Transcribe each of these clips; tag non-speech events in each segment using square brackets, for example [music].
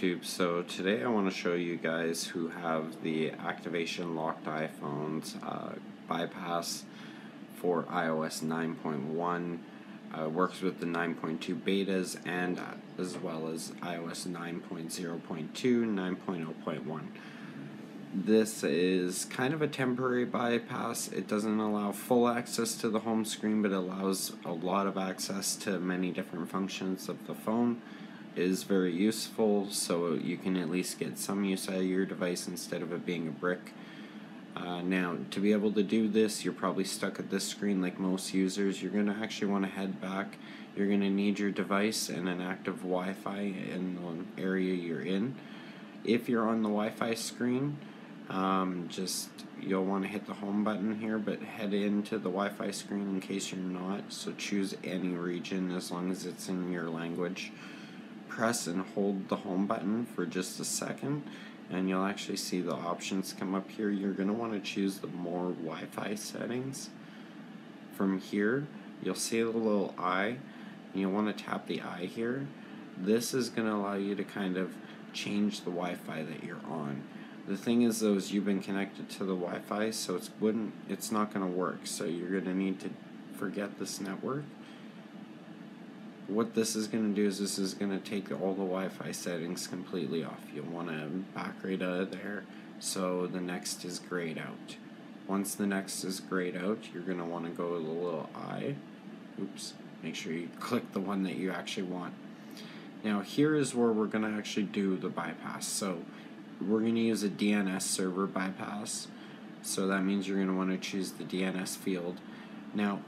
YouTube? So today I want to show you guys who have the activation locked iPhones uh, bypass for iOS 9.1. Uh, works with the 9.2 betas and uh, as well as iOS 9.0.2, 9.0.1. This is kind of a temporary bypass. It doesn't allow full access to the home screen, but it allows a lot of access to many different functions of the phone is very useful, so you can at least get some use out of your device instead of it being a brick. Uh, now, to be able to do this, you're probably stuck at this screen like most users. You're going to actually want to head back. You're going to need your device and an active Wi Fi in the area you're in. If you're on the Wi Fi screen, um, just you'll want to hit the home button here, but head into the Wi Fi screen in case you're not. So choose any region as long as it's in your language press and hold the home button for just a second and you'll actually see the options come up here. You're going to want to choose the more Wi-Fi settings. From here, you'll see the little eye and you'll want to tap the eye here. This is going to allow you to kind of change the Wi-Fi that you're on. The thing is though is you've been connected to the Wi-Fi so it's wouldn't it's not going to work. So you're going to need to forget this network what this is going to do is this is going to take all the Wi-Fi settings completely off. You'll want to back right out of there so the next is grayed out. Once the next is grayed out, you're going to want to go to the little eye. Oops, make sure you [laughs] click the one that you actually want. Now here is where we're going to actually do the bypass. So we're going to use a DNS server bypass. So that means you're going to want to choose the DNS field. Now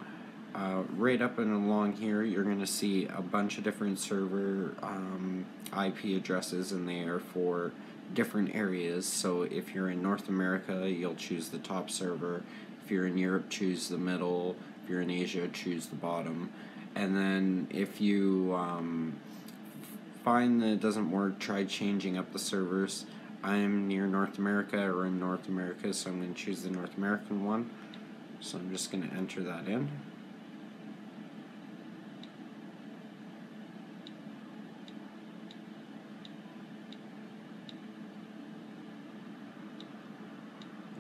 uh, right up and along here, you're going to see a bunch of different server um, IP addresses in there for different areas. So if you're in North America, you'll choose the top server. If you're in Europe, choose the middle. If you're in Asia, choose the bottom. And then if you um, find that it doesn't work, try changing up the servers. I'm near North America or in North America, so I'm going to choose the North American one. So I'm just going to enter that in.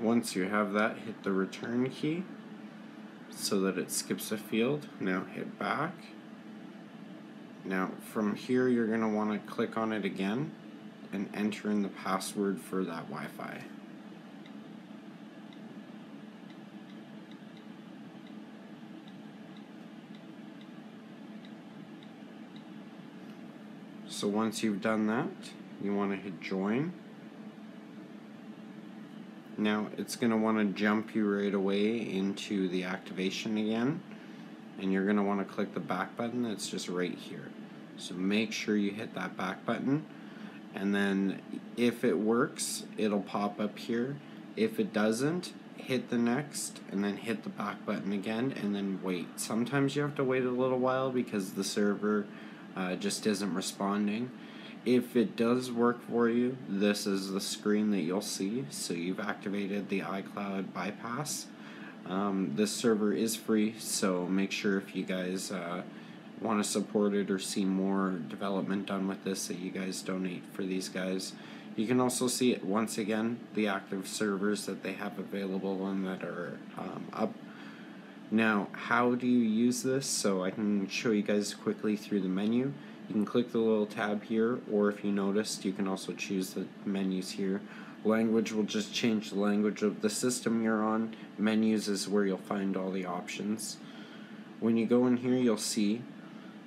Once you have that, hit the return key so that it skips a field. Now hit back. Now from here you're going to want to click on it again and enter in the password for that Wi-Fi. So once you've done that, you want to hit join. Now it's going to want to jump you right away into the activation again and you're going to want to click the back button that's just right here. So make sure you hit that back button and then if it works it'll pop up here. If it doesn't hit the next and then hit the back button again and then wait. Sometimes you have to wait a little while because the server uh, just isn't responding if it does work for you, this is the screen that you'll see. So you've activated the iCloud bypass. Um, this server is free, so make sure if you guys uh, want to support it or see more development done with this that you guys donate for these guys. You can also see it once again the active servers that they have available and that are um, up. Now, how do you use this? So I can show you guys quickly through the menu. You can click the little tab here, or if you noticed, you can also choose the menus here. Language will just change the language of the system you're on. Menus is where you'll find all the options. When you go in here, you'll see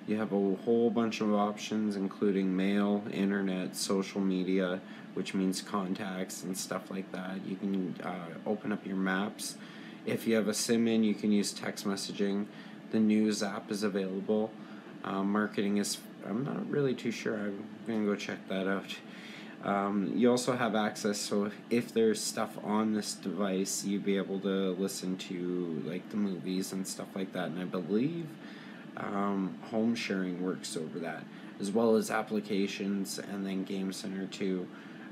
you have a whole bunch of options, including mail, internet, social media, which means contacts and stuff like that. You can uh, open up your maps. If you have a SIM in, you can use text messaging. The news app is available. Uh, marketing is I'm not really too sure. I'm gonna go check that out. Um, you also have access, so if there's stuff on this device, you'd be able to listen to like the movies and stuff like that. And I believe um, home sharing works over that, as well as applications and then Game Center too.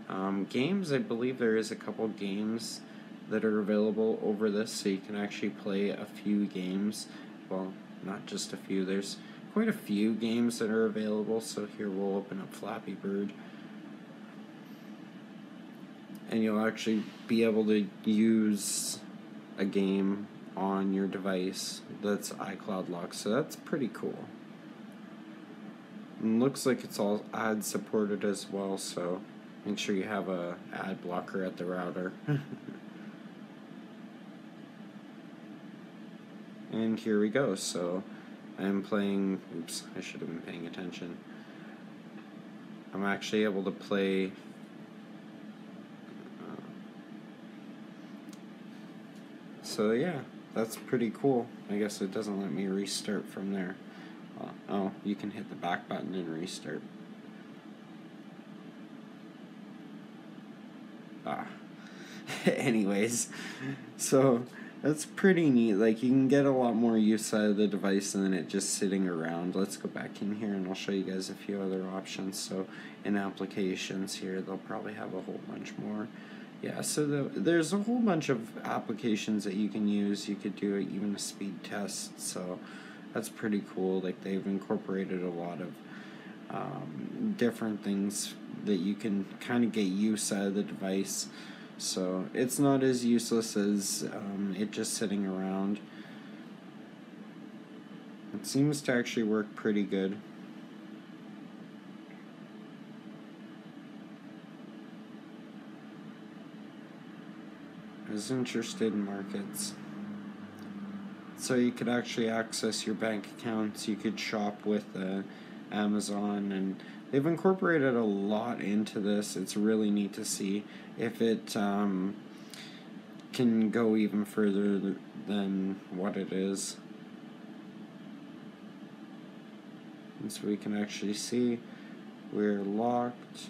Um, games, I believe there is a couple games that are available over this, so you can actually play a few games. Well, not just a few. There's quite a few games that are available. So here we'll open up Flappy Bird. and you'll actually be able to use a game on your device that's iCloud locked. So that's pretty cool. And looks like it's all ad supported as well, so make sure you have a ad blocker at the router. [laughs] and here we go. So I'm playing. Oops, I should have been paying attention. I'm actually able to play. Uh, so yeah, that's pretty cool. I guess it doesn't let me restart from there. Uh, oh, you can hit the back button and restart. Ah. [laughs] Anyways, so that's pretty neat. Like you can get a lot more use out of the device than it just sitting around. Let's go back in here and I'll show you guys a few other options. So in applications here, they'll probably have a whole bunch more. Yeah, so the, there's a whole bunch of applications that you can use. You could do even a speed test. So that's pretty cool. Like they've incorporated a lot of um, different things that you can kind of get use out of the device. So it's not as useless as um, it just sitting around. It seems to actually work pretty good. I was interested in markets. So you could actually access your bank accounts. You could shop with uh, Amazon and they've incorporated a lot into this. It's really neat to see if it um, can go even further than what it is. And so we can actually see we're locked.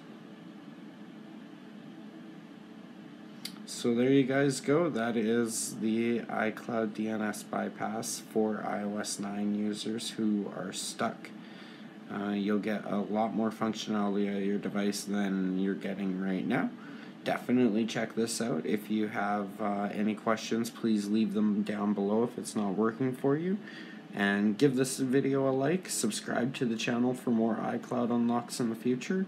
So there you guys go. That is the iCloud DNS bypass for iOS 9 users who are stuck uh, you'll get a lot more functionality out of your device than you're getting right now. Definitely check this out. If you have uh, any questions, please leave them down below if it's not working for you. And give this video a like, subscribe to the channel for more iCloud unlocks in the future.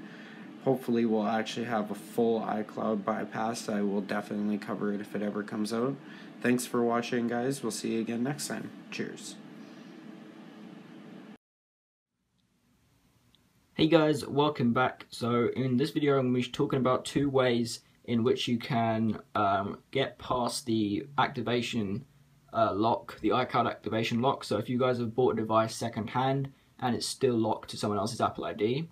Hopefully, we'll actually have a full iCloud bypass. I will definitely cover it if it ever comes out. Thanks for watching, guys. We'll see you again next time. Cheers. Hey guys, welcome back. So in this video I'm going to be talking about two ways in which you can um, get past the activation uh, lock, the iCloud activation lock. So if you guys have bought a device secondhand and it's still locked to someone else's Apple ID,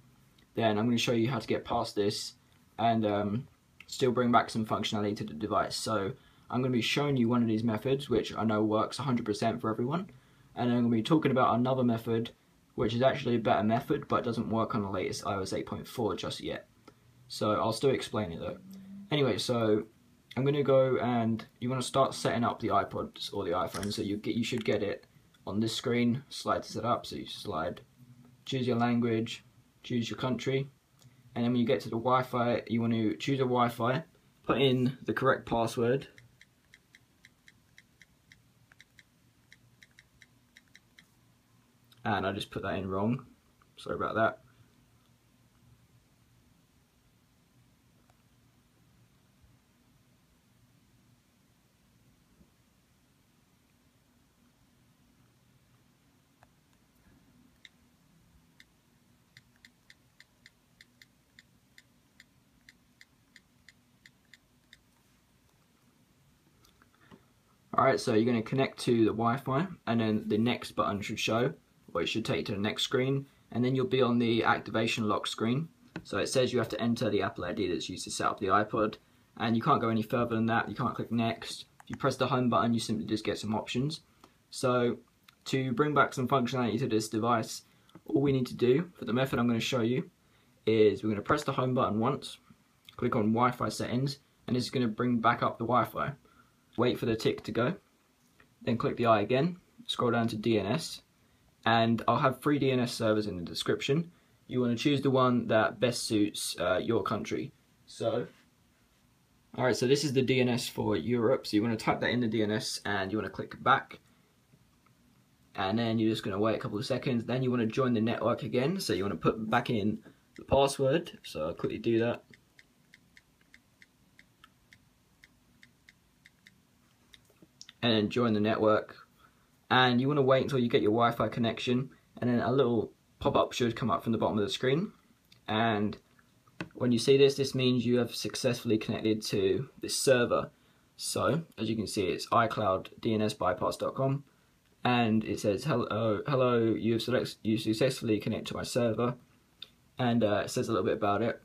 then I'm going to show you how to get past this and um, still bring back some functionality to the device. So I'm going to be showing you one of these methods which I know works 100% for everyone and I'm going to be talking about another method which is actually a better method, but doesn't work on the latest iOS 8.4 just yet. So I'll still explain it though. Anyway, so I'm going to go and you want to start setting up the iPods or the iPhone. So you get you should get it on this screen. Slide to set up. So you slide, choose your language, choose your country, and then when you get to the Wi-Fi, you want to choose a Wi-Fi, put in the correct password, and I just put that in wrong. Sorry about that. Alright, so you're going to connect to the Wi-Fi and then the next button should show or it should take you to the next screen and then you'll be on the activation lock screen. So it says you have to enter the Apple ID that's used to set up the iPod and you can't go any further than that. You can't click next. If you press the home button, you simply just get some options. So to bring back some functionality to this device, all we need to do for the method I'm going to show you is we're going to press the home button once, click on Wi-Fi settings, and it's going to bring back up the Wi-Fi. Wait for the tick to go, then click the I again, scroll down to DNS, and I'll have free DNS servers in the description. You want to choose the one that best suits uh, your country. So, alright, so this is the DNS for Europe. So you want to type that in the DNS and you want to click back. And then you're just going to wait a couple of seconds. Then you want to join the network again. So you want to put back in the password. So I'll quickly do that. And then join the network. And you want to wait until you get your Wi-Fi connection, and then a little pop-up should come up from the bottom of the screen. And when you see this, this means you have successfully connected to this server. So, as you can see, it's iCloud and it says, hello, hello you've, select, you successfully connected to my server, and uh, it says a little bit about it.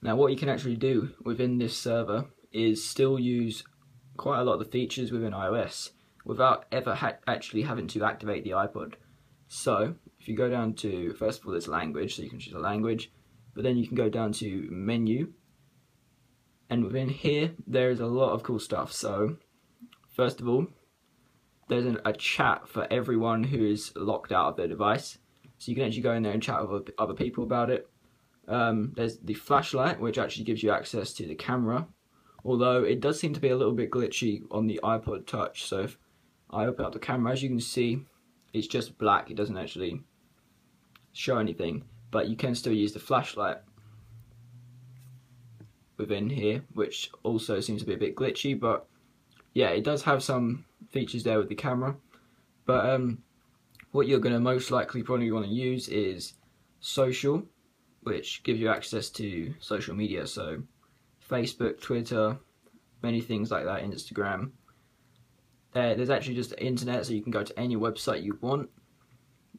Now, what you can actually do within this server is still use quite a lot of the features within iOS without ever ha actually having to activate the iPod. So, if you go down to, first of all, there's language, so you can choose a language, but then you can go down to menu, and within here, there is a lot of cool stuff. So, first of all, there's an, a chat for everyone who is locked out of their device. So you can actually go in there and chat with other people about it. Um, there's the flashlight, which actually gives you access to the camera. Although it does seem to be a little bit glitchy on the iPod Touch. So if I open up the camera, as you can see, it's just black. It doesn't actually show anything. But you can still use the flashlight within here, which also seems to be a bit glitchy. But yeah, it does have some features there with the camera. But um, what you're going to most likely probably want to use is social, which gives you access to social media. So Facebook, Twitter, many things like that, Instagram. Uh, there's actually just the internet, so you can go to any website you want.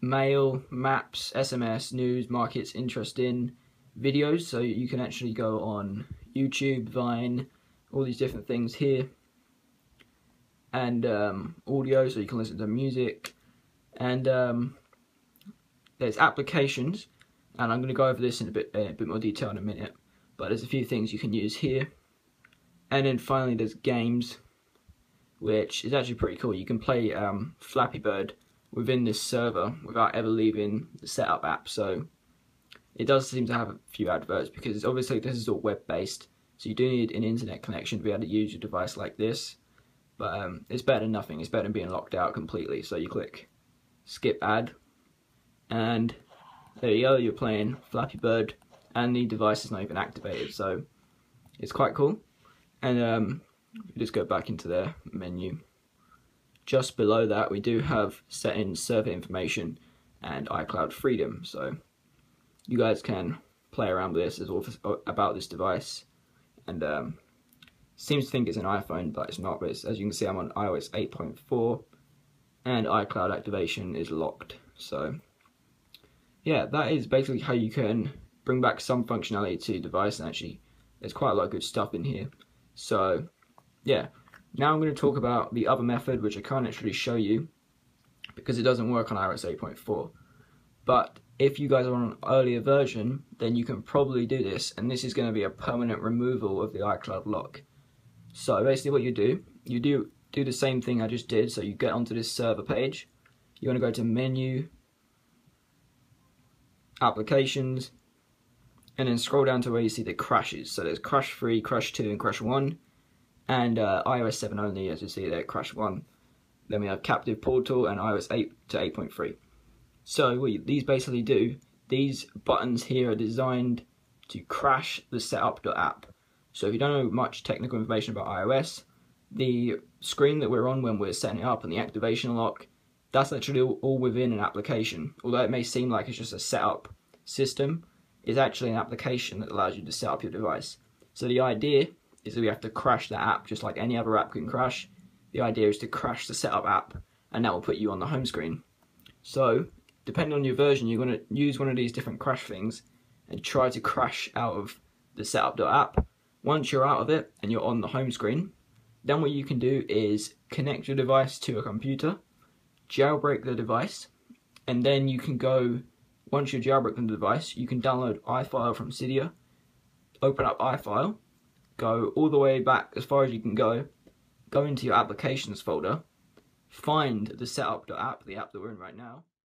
Mail, maps, SMS, news, markets, interest in videos. So you can actually go on YouTube, Vine, all these different things here and um, audio, so you can listen to music. And um, there's applications, and I'm going to go over this in a bit, a bit more detail in a minute. But there's a few things you can use here. And then finally, there's games, which is actually pretty cool. You can play um, Flappy Bird within this server without ever leaving the setup app. So it does seem to have a few adverts because obviously this is all web based. So you do need an internet connection to be able to use your device like this. But um, it's better than nothing. It's better than being locked out completely. So you click skip ad, and there you go. You're playing Flappy Bird, and the device is not even activated. So it's quite cool. And um, you just go back into the menu. Just below that, we do have settings, server information, and iCloud Freedom. So you guys can play around with this as well about this device and um, seems to think it's an iPhone, but it's not. But it's, as you can see, I'm on iOS 8.4, and iCloud activation is locked. So, yeah, that is basically how you can bring back some functionality to your device. And actually, there's quite a lot of good stuff in here. So, yeah. Now I'm going to talk about the other method, which I can't actually show you because it doesn't work on iOS 8.4. But if you guys are on an earlier version, then you can probably do this, and this is going to be a permanent removal of the iCloud lock. So basically what you do, you do do the same thing I just did. So you get onto this server page. You want to go to menu, applications, and then scroll down to where you see the crashes. So there's crash 3, crash 2, and crash 1. And uh, iOS 7 only, as you see there, crash 1. Then we have captive portal and iOS 8 to 8.3. So what these basically do, these buttons here are designed to crash the setup.app. So if you don't know much technical information about iOS, the screen that we're on when we're setting it up and the activation lock, that's actually all within an application. Although it may seem like it's just a setup system, it's actually an application that allows you to set up your device. So the idea is that we have to crash the app just like any other app can crash. The idea is to crash the setup app and that will put you on the home screen. So depending on your version, you're going to use one of these different crash things and try to crash out of the setup.app once you're out of it and you're on the home screen, then what you can do is connect your device to a computer, jailbreak the device, and then you can go, once you're jailbreak the device, you can download iFile from Cydia, open up iFile, go all the way back as far as you can go, go into your applications folder, find the setup.app, the app that we're in right now,